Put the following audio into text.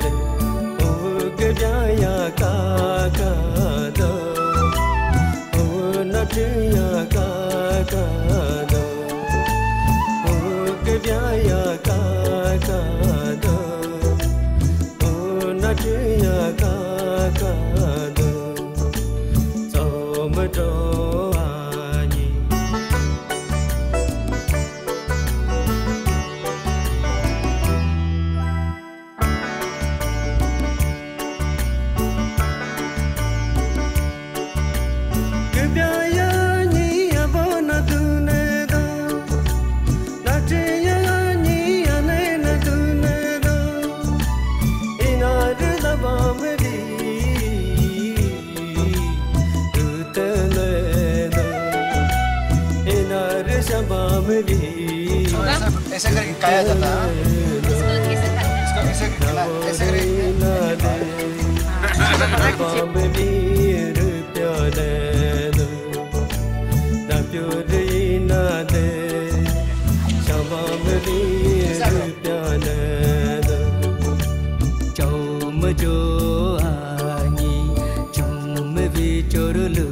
दे। का काकाद ओ जाया का ओगजाया काकाद ओ का काकाद शबा मेरी ऐसे करके खाया जाता है हाँ। इसको ऐसे करके ऐसे करके चोरलू